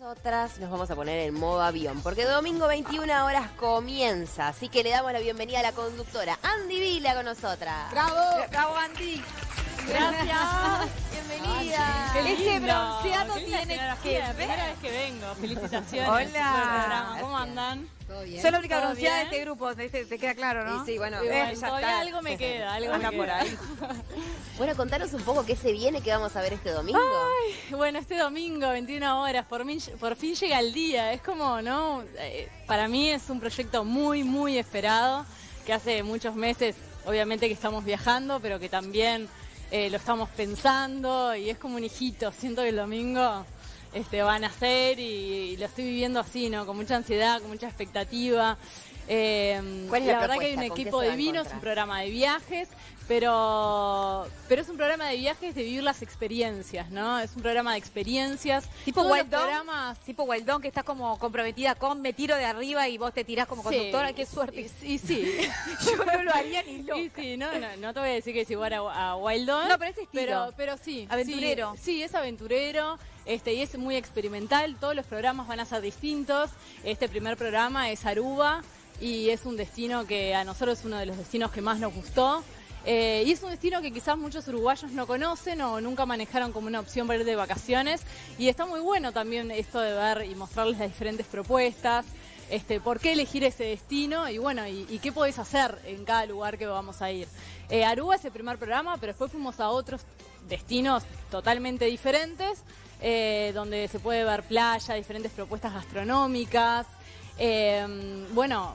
Nosotras nos vamos a poner en modo avión, porque domingo 21 horas comienza, así que le damos la bienvenida a la conductora Andy Vila con nosotras. ¡Bravo! ¡Bravo, Andy! Gracias. Bienvenida. Este bronceado Qué tiene que la primera ver. vez que vengo. Felicitaciones. Hola. ¿Cómo andan? ¿Todo bien? Soy la única ¿Todo bronceada de este grupo, te, te queda claro, ¿no? Sí, sí, bueno, bueno, Eh, todavía está. algo me queda, algo Anda me por ahí. Bueno, contanos un poco qué se viene, qué vamos a ver este domingo. Bueno, este domingo, 21 horas, por, min- por fin llega el día. Es como, ¿no? Eh, para mí es un proyecto muy, muy esperado, que hace muchos meses, obviamente que estamos viajando, pero que también eh, lo estamos pensando y es como un hijito. Siento que el domingo este, van a nacer y, y lo estoy viviendo así, ¿no? Con mucha ansiedad, con mucha expectativa. Eh, ¿Cuál es la verdad que hay un equipo divino, es un programa de viajes, pero, pero es un programa de viajes de vivir las experiencias, ¿no? Es un programa de experiencias. Tipo Todos los Wild Dog, programas tipo Wild Dog, que estás como comprometida con me tiro de arriba y vos te tirás como Sí, conductora, qué suerte. Y, y sí. Yo no lo haría ni loca. Y sí, no, no, no te voy a decir que es igual a, a Wild Dawn, No, pero ese estilo. Pero, pero sí. Aventurero. Sí, sí, es aventurero. Este, y es muy experimental. Todos los programas van a ser distintos. Este primer programa es Aruba y es un destino que a nosotros es uno de los destinos que más nos gustó. Eh, y es un destino que quizás muchos uruguayos no conocen o nunca manejaron como una opción para ir de vacaciones. Y está muy bueno también esto de ver y mostrarles las diferentes propuestas este, por qué elegir ese destino y bueno, y, qué podés hacer en cada lugar que vamos a ir. Eh, Aruba es el primer programa, pero después fuimos a otros destinos totalmente diferentes, eh, donde se puede ver playa, diferentes propuestas gastronómicas. Eh, bueno,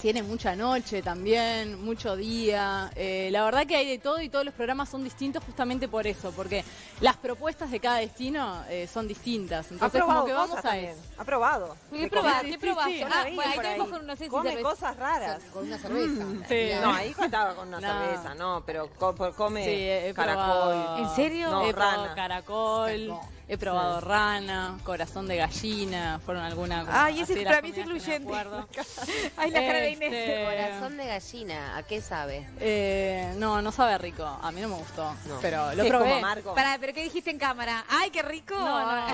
tiene mucha noche también, mucho día. Eh, la verdad que hay de todo y todos los programas son distintos justamente por eso, porque las propuestas de cada destino eh, son distintas. Ha Entonces, probado como que vamos a también. eso. Ha probado. ¿Qué comer. ¿Qué la Ah, bueno, ahí tenemos con, si Come cerveza. cosas raras. Con una cerveza. Sí. No, ahí estaba con una No. cerveza, no, pero come Sí, caracol. ¿En serio? No, rana. caracol, No. He probado rana, corazón de gallina, fueron algunas Ay, ese es- para mí es incluyente. Ay, la cara de Este, Inés. Corazón de gallina, ¿a qué sabe? Eh, no, no sabe rico, a mí no me gustó, No. pero lo probé. como amargo. Pará, ¿pero qué dijiste en cámara? ¡Ay, qué rico! No, no,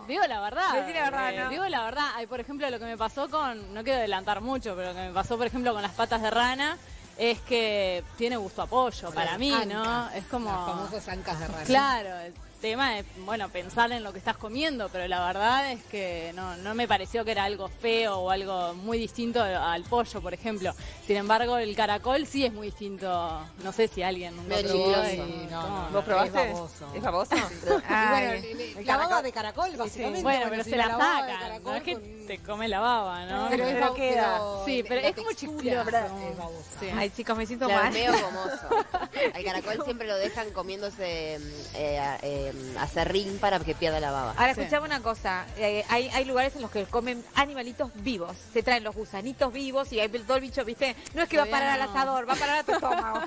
No. digo la verdad. Decí la verdad, Eh, ¿no? Digo la verdad. Ay, por ejemplo, lo que me pasó con, no quiero adelantar mucho, pero lo que me pasó, por ejemplo, con las patas de rana, es que tiene gusto a pollo para mí, ¿no? Es como... Las famosas ancas de rana. Claro, tema es, bueno, pensar en lo que estás comiendo, pero la verdad es que no, no me pareció que era algo feo o algo muy distinto al pollo, por ejemplo. Sin embargo, el caracol sí es muy distinto. No sé si alguien nunca Medio probó y- Sí, no, no, ¿Vos probaste? Es baboso. ¿Es? Y bueno, Ay. el- el- El la baba caracol. de caracol, básicamente. Bueno, pero si se la de sacan, no es que con- te come la baba, ¿no? Pero es Pero babo- queda. pero Sí, la pero es como chicloso. Sí. Ay, chicos, me siento Claro, mal. medio gomoso. Al caracol siempre lo dejan comiéndose mm, eh, a- eh, acerrín para que pierda la baba. Ahora, Sí. escuchame una cosa. eh, hay, hay lugares en los que comen animalitos vivos. Se traen los gusanitos vivos y hay todo el bicho, ¿viste? No es que va a parar al asador, va a parar a tu estómago.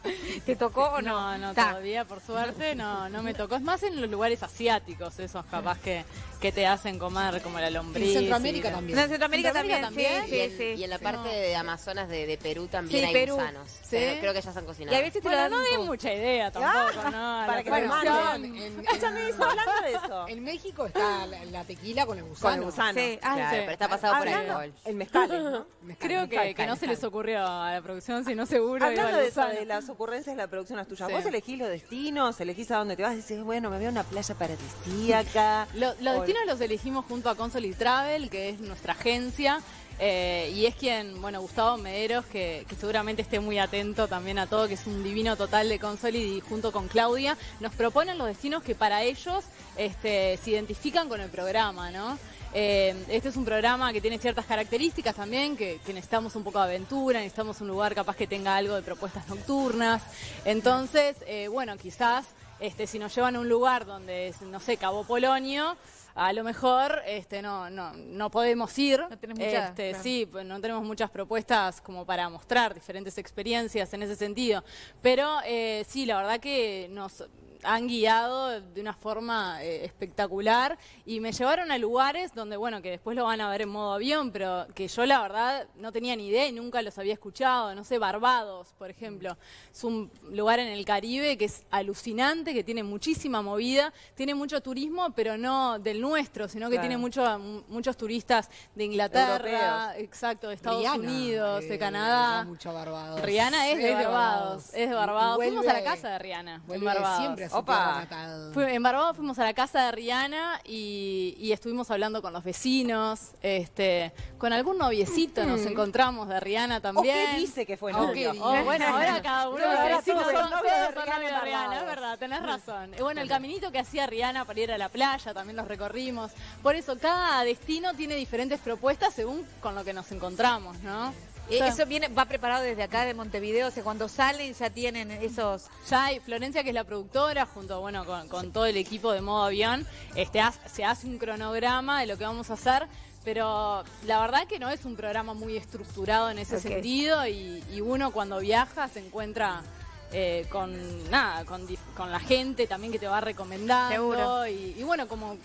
¿Te tocó o no? No, no, Ta. todavía, por suerte, no, no me tocó. Es más en los lugares asiáticos, esos capaz que, que te hacen comer como la lombriz. En Centroamérica y- también. No, en Centroamérica, Centroamérica también, también. sí, y, en, sí, sí. y en la parte de Amazonas de, de Perú también Sí, hay Perú. gusanos. Creo que ya se han cocinado. Y a veces te lo Bueno, dan no poco. mucha idea tampoco, ¿no? para que manden. En, Escúchame, hablando de eso. en México está la, la tequila con el Con gusano. el gusano. Sí, ah, Claro, sí. pero está pasado por Hablando- alcohol. El mezcal, ¿no? Mezcal, Creo mezcal, que, que no se les ocurrió a la producción, sino seguro. Hablando de eso, de las ocurrencias de la producción las tuyas, Sí. vos elegís los destinos, elegís a dónde te vas, decís, bueno, me voy a una playa paradisíaca. Lo- los O- destinos los elegimos junto a Consoli Travel, que es nuestra agencia. Eh, y es quien, bueno, Gustavo Mederos, que, seguramente esté muy atento también a todo, que es un divino total de Consoli, y junto con Claudia, nos proponen los destinos que para ellos este, se identifican con el programa, ¿no? Eh, este es un programa que tiene ciertas características también, que, que necesitamos un poco de aventura, necesitamos un lugar capaz que tenga algo de propuestas nocturnas. Entonces, eh, bueno, quizás este, si nos llevan a un lugar donde, es, no sé, Cabo Polonio, a lo mejor este, no, no, no podemos ir. No tenés mucha- Este, claro. Sí, pues no tenemos muchas propuestas como para mostrar diferentes experiencias en ese sentido. Pero eh, sí, la verdad que nos han guiado de una forma eh, espectacular y me llevaron a lugares donde, bueno, que después lo van a ver en modo avión, pero que yo la verdad no tenía ni idea y nunca los había escuchado. No sé, Barbados, por ejemplo. Es un lugar en el Caribe que es alucinante, que tiene muchísima movida, tiene mucho turismo, pero no del nuestro, sino que Claro. tiene mucho, muchos turistas de Inglaterra, Europeos. exacto, de Estados Rihanna, Unidos, eh, de Canadá. va mucho Barbados. Rihanna es de Barbados, es de Barbados. Fuimos a la casa de Rihanna en Barbados. siempre su Opa. natal. Fui- en Barbados fuimos a la casa de Rihanna y, y estuvimos hablando con los vecinos, este, con algún noviecito nos encontramos de Rihanna ¿O también. qué dice que fue Oh, novio? Oh, bueno, ahora cada uno Ahora los vecinos son son novios de Rihanna de Rihanna, es verdad, tenés razón. Y bueno, el caminito que hacía Rihanna para ir a la playa también los recorrimos. Por eso, cada destino tiene diferentes propuestas según con lo que nos encontramos, ¿no? Eh, Eso viene, va preparado desde acá de Montevideo, o sea, cuando salen ya tienen esos... Ya hay Florencia, que es la productora, junto bueno, con, con todo el equipo de modo avión, este, se hace un cronograma de lo que vamos a hacer, pero la verdad que no es un programa muy estructurado en ese sentido y, y uno cuando viaja se encuentra eh, con nada, con, con la gente también que te va recomendando y, y bueno, como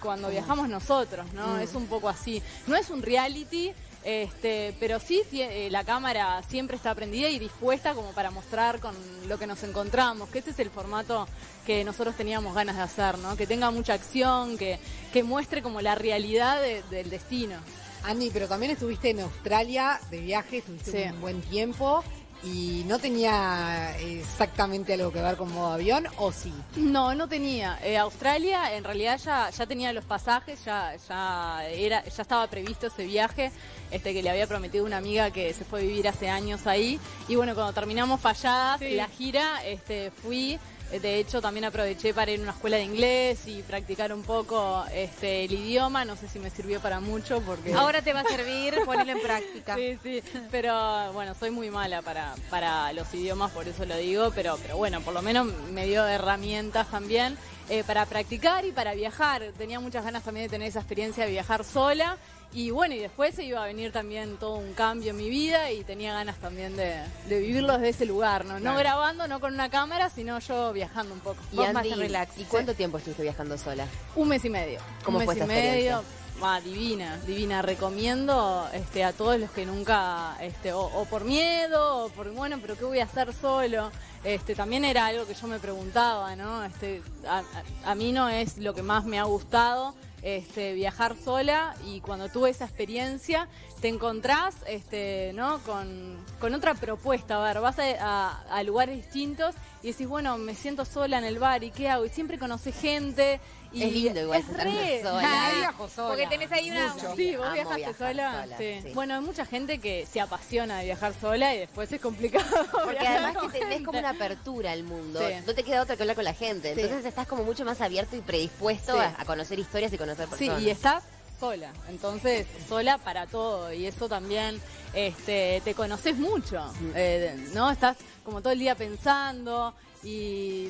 cuando viajamos nosotros, ¿no? Mm. Es un poco así. No es un reality, este, pero sí eh, la cámara siempre está prendida y dispuesta como para mostrar con lo que nos encontramos, que ese es el formato que nosotros teníamos ganas de hacer, ¿no? Que tenga mucha acción, que, que muestre como la realidad de- del destino. Andy, pero también estuviste en Australia de viaje, estuviste Sí. un buen tiempo y no tenía exactamente algo que ver con modo avión, ¿o sí? No, no tenía. Eh, Australia en realidad ya, ya tenía los pasajes, ya, ya, era, ya estaba previsto ese viaje este, que le había prometido una amiga que se fue a vivir hace años ahí. Y bueno, cuando terminamos falladas, Sí. la gira, este, fui. Eh, De hecho, también aproveché para ir a una escuela de inglés y practicar un poco este, el idioma. No sé si me sirvió para mucho porque... Ahora te va a servir ponerlo en práctica. Sí, sí, pero bueno, soy muy mala para, para los idiomas, por eso lo digo, pero, pero bueno, por lo menos me dio herramientas también eh, para practicar y para viajar. Tenía muchas ganas también de tener esa experiencia de viajar sola y bueno, y después se iba a venir también todo un cambio en mi vida y tenía ganas también de, de vivirlo desde ese lugar, ¿no? No Claro. grabando, no con una cámara, sino yo viajando un poco. Y Vos más Andy, en relax. ¿y cuánto tiempo estuviste viajando sola? Un mes y medio. ¿Cómo un fue mes esa y medio. Ah, divina, divina. Recomiendo este, a todos los que nunca, este, o, o por miedo, o por, bueno, pero ¿qué voy a hacer solo? Este, también era algo que yo me preguntaba, ¿no? Este, a, a- a mí no es lo que más me ha gustado. Este, viajar sola y cuando tuve esa experiencia te encontrás este, ¿no? con, con otra propuesta. A ver, vas a, a- a lugares distintos y decís, bueno, me siento sola en el bar y ¿qué hago? Y siempre conoces gente. Y Es lindo igual es re- sola. Nadie viajó sola. Porque tenés ahí una- Mucho. Sí, vos Amo viajaste sola. sola, sí. sí. Bueno, hay mucha gente que se apasiona de viajar sola y después es complicado. Porque además que tenés gente. como una apertura al mundo. Sí. No te queda otra que hablar con la gente. Sí. Entonces estás como mucho más abierto y predispuesto Sí. a, a conocer historias y conocer Sí, personas. y estás sola, entonces sola para todo y eso también este, te conoces mucho, eh, ¿no? Estás como todo el día pensando y,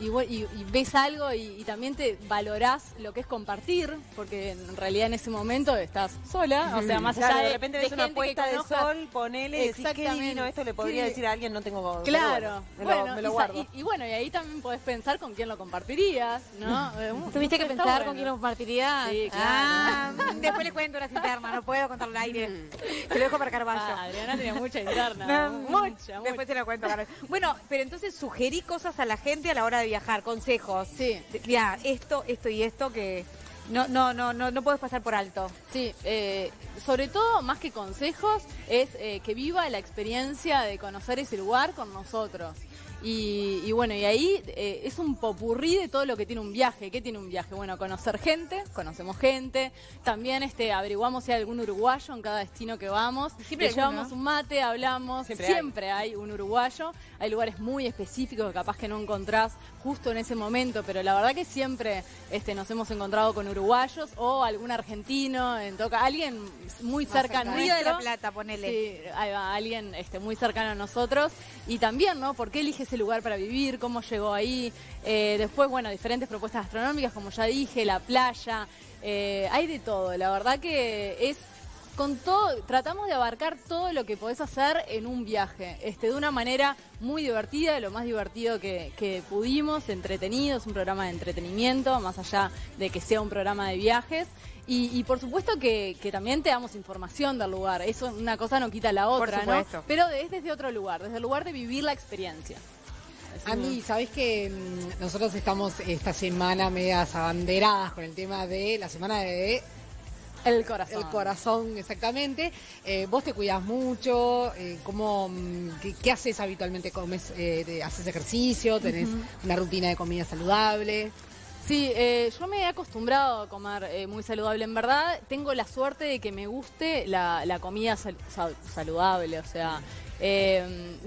y, y- y ves algo y, y también te valorás lo que es compartir, porque en realidad en ese momento estás sola, o sea, más allá Claro, de, de repente ves de una puesta de sol, ponele, y decís, qué Exactamente. divino, esto le podría Sí. decir a alguien, no tengo... Claro, bueno, me lo, bueno, me y lo sa- guardo. Y, y bueno, y ahí también podés pensar con quién lo compartirías, ¿no? Eh, ¿Tuviste que pensar bueno. con quién lo compartirías? Sí, claro. Ah, después le cuento las internas, no puedo contarlo al aire. Se lo dejo para Carballo. Ah, Adriana tenía mucha interna, No, mucha, Después mucha. te lo cuento. Bueno, pero entonces sugerí cosas a la gente a la hora de viajar, consejos. Sí. Ya, esto, esto y esto que no, no, no, no, no puedes pasar por alto. Sí, eh, sobre todo, más que consejos, es eh, que viva la experiencia de conocer ese lugar con nosotros. Y, y bueno, y ahí eh, es un popurrí de todo lo que tiene un viaje. ¿Qué tiene un viaje? Bueno, conocer gente, conocemos gente. También este, averiguamos si hay algún uruguayo en cada destino que vamos. Siempre Le llevamos un mate, hablamos. Siempre Siempre, hay. un uruguayo. Hay lugares muy específicos que capaz que no encontrás justo en ese momento, pero la verdad que siempre este, nos hemos encontrado con uruguayos o algún argentino, en toca, alguien muy cercano. Río de la. Plata, ponele. Sí, ahí va, alguien este, muy cercano a nosotros. Y también, ¿no? ¿Por qué elige ese lugar para vivir? ¿Cómo llegó ahí? Eh, después, bueno, diferentes propuestas gastronómicas, como ya dije, la playa. eh, hay de todo. La verdad que es con todo, tratamos de abarcar todo lo que podés hacer en un viaje, este, de una manera muy divertida, lo más divertido que, que pudimos, entretenido, es un programa de entretenimiento, más allá de que sea un programa de viajes. Y, y por supuesto que, que también te damos información del lugar, eso una cosa no quita la otra, ¿no? Pero es desde otro lugar, desde el lugar de vivir la experiencia. Andy, ¿sabés que mm, nosotros estamos esta semana medias abanderadas con el tema de la semana de el corazón. el corazón, exactamente? Eh, vos te cuidas mucho, eh, ¿cómo, mm, qué, qué haces habitualmente? ¿Comes, eh, te- ¿Haces ejercicio? ¿Tenés una rutina de comida saludable? Sí, yo me he acostumbrado a comer muy saludable. En verdad, tengo la suerte de que me guste la, la comida sal- sal- saludable. O sea,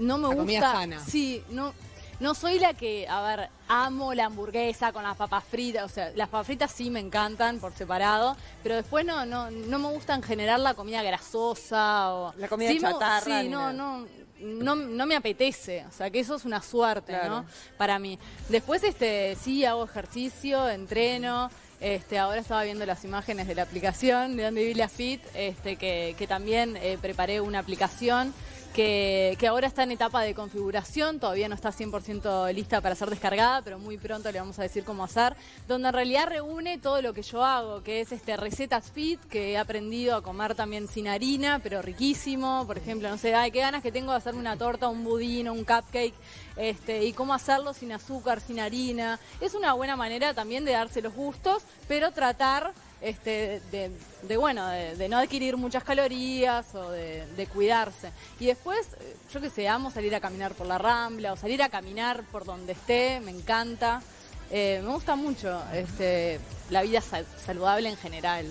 no me La gusta. comida sana. Sí, no. No soy la que, a ver, amo la hamburguesa con las papas fritas, o sea, las papas fritas sí me encantan por separado, pero después no, no, no me gusta en general la comida grasosa o La comida Sí me- chatarra, Sí, no, no, no, no me apetece, o sea que eso es una suerte, Claro. ¿no? Para mí. Después, este, sí hago ejercicio, entreno. Este, ahora estaba viendo las imágenes de la aplicación de Andy Villa Fit, este, que, que también eh, preparé una aplicación que, ahora está en etapa de configuración, todavía no está 100% lista para ser descargada, pero muy pronto le vamos a decir cómo hacer, donde en realidad reúne todo lo que yo hago, que es este recetas fit, que he aprendido a comer también sin harina, pero riquísimo, por ejemplo, no sé, ay, qué ganas que tengo de hacerme una torta, un budín, un cupcake, este, y cómo hacerlo sin azúcar, sin harina. Es una buena manera también de darse los gustos, pero tratar este, de, de, bueno, de, no adquirir muchas calorías o de, de cuidarse. Y después, eh, yo que sé, amo salir a caminar por la rambla o salir a caminar por donde esté, me encanta. Eh, me gusta mucho este, la vida sal- saludable en general.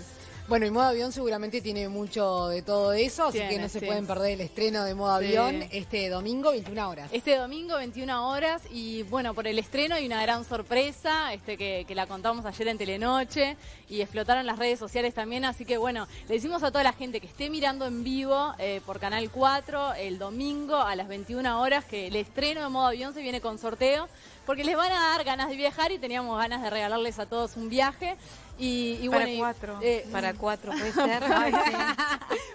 Bueno, y Modo Avión seguramente tiene mucho de todo eso, así que no se sí. pueden perder el estreno de Modo Sí. Avión este domingo, 21 horas. Este domingo, 21 horas, y bueno, por el estreno hay una gran sorpresa, este que, que la contamos ayer en Telenoche, y explotaron las redes sociales también, así que bueno, le decimos a toda la gente que esté mirando en vivo eh, por Canal 4 el domingo a las 21 horas, que el estreno de Modo Avión se viene con sorteo, porque les van a dar ganas de viajar y teníamos ganas de regalarles a todos un viaje. Y, y para bueno, cuatro. eh, para cuatro, puede ser. Ay, sí.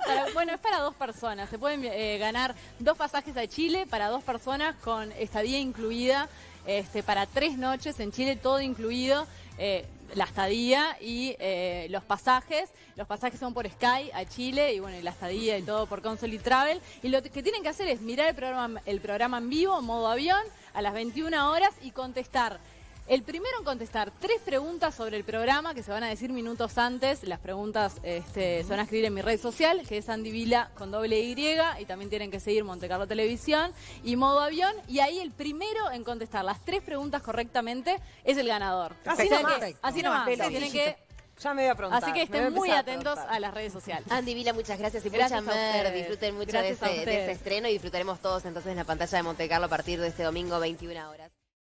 para- bueno, es para dos personas. Se pueden eh, ganar dos pasajes a Chile para dos personas con estadía incluida, este, para tres noches en Chile, todo incluido. eh, la estadía y eh, los pasajes. Los pasajes son por Sky a Chile y bueno, y la estadía y todo por Consoli Travel. Y lo que tienen que hacer es mirar el programa, el programa en vivo, modo avión, a las 21 horas y contestar el primero en contestar tres preguntas sobre el programa que se van a decir minutos antes. Las preguntas este, se van a escribir en mi red social, que es Andy Vila con doble Y, y también tienen que seguir Monte Carlo Televisión y Modo Avión. Y ahí el primero en contestar las tres preguntas correctamente es el ganador. Así nomás. que- así No, nomás. lo tienen que, Ya me voy a preguntar. así que estén muy a atentos a las redes sociales. Andy Vila, muchas gracias y Gracias mucha mer. Disfruten mucho de ese, de ese ustedes. estreno y disfrutaremos todos entonces en la pantalla de Monte Carlo a partir de este domingo 21 horas.